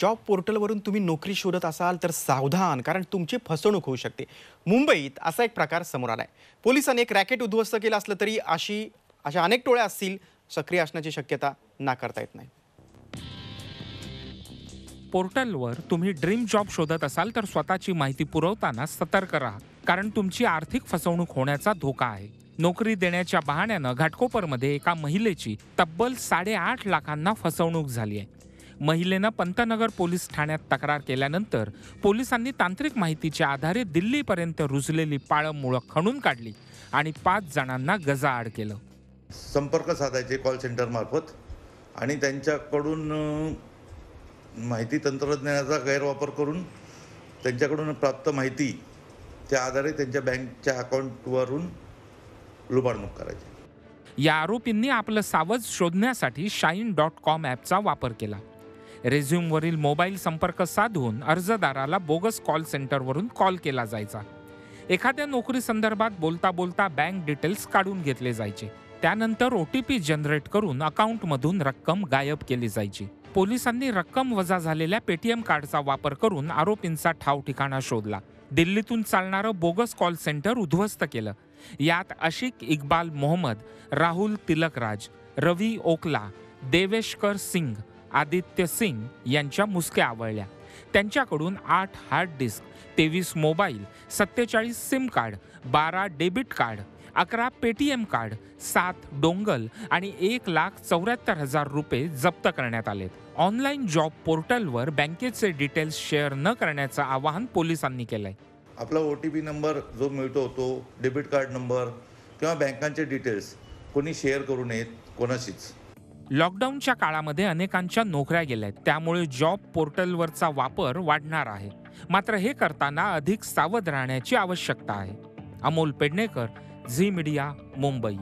Job पोर्टलवरून तुम्ही नोकरी शोधत असाल तर सावधान कारण तुमची फसवणूक होऊ शकते. मुंबईत असा एक प्रकार समोर आहे पोलिसांनी एक रॅकेट उद्ध्वस्त केलं असलं तरी अशी अशा अनेक टोळ्या असतील सक्रिय असण्याची शक्यता नाकारता येत नाही. पोर्टलवर तुम्ही ड्रीम जॉब शोधत असाल तर स्वतःची माहिती पुरवताना सतर्क राहा कारण तुमची आर्थिक फसवणूक होण्याचा धोका आहे. नोकरी देण्याच्या बहाण्यानं घाटकोपरमध्ये एका महिलेची तब्बल साडेआठ लाखांना फसवणूक झाली आहे. महिलेनं पंतनगर पोलीस ठाण्यात तक्रार केल्यानंतर पोलिसांनी तांत्रिक माहितीच्या आधारे दिल्लीपर्यंत रुजलेली पाळंमुळं खणून काढली आणि पाच जणांना गजाआड केलं. संपर्क साधायचे कॉल सेंटरमार्फत आणि त्यांच्याकडून माहिती तंत्रज्ञानाचा गैरवापर करून त्यांच्याकडून प्राप्त माहिती त्या आधारे त्यांच्या बँकच्या अकाउंटवरून लुबाडणूक करायची. या आरोपींनी आपलं सावज शोधण्यासाठी शाईन डॉट कॉम ॲपचा वापर केला. रेझ्युमवरील मोबाईल संपर्क साधून अर्जदाराला बोगस कॉल सेंटरवरून कॉल केला जायचा. एखाद्या नोकरी संदर्भात बोलता बोलता बँक डिटेल्स काढून घेतले जायचे. त्यानंतर ओ टी पी जनरेट करून अकाउंटमधून रक्कम गायब केली जायची. पोलिसांनी रक्कम वजा झालेल्या पेटीएम कार्डचा वापर करून आरोपींचा ठाव ठिकाणा शोधला. दिल्लीतून चालणारं बोगस कॉल सेंटर उद्ध्वस्त केलं. यात अशिक इक्बाल मोहम्मद राहुल तिलकराज रवी ओकला देवेशकर सिंग आदित्य सिंग यांच्या मुसक्या आवळल्या. त्यांच्याकडून आठ हार्ड डिस्क तेवीस मोबाईल सत्तेचाळीस सिम कार्ड बारा डेबिट कार्ड अकरा पेटीएम कार्ड सात डोंगल आणि एक लाख चौऱ्याहत्तर हजार रुपये जप्त करण्यात आलेत. ऑनलाईन जॉब पोर्टलवर बँकेचे डिटेल्स शेअर न करण्याचं आवाहन पोलिसांनी केलंय. आपला ओ टी पी नंबर जो मिळतो तो डेबिट कार्ड नंबर किंवा बँकांचे डिटेल्स कोणी शेअर करू नयेत कोणाशीच. लॉकडाऊनच्या काळामध्ये अनेकांच्या नोकऱ्या गेल्या आहेत त्यामुळे जॉब पोर्टलवरचा वापर वाढणार आहे. मात्र हे करताना अधिक सावध राहण्याची आवश्यकता आहे. अमोल पेडणेकर झी मीडिया मुंबई.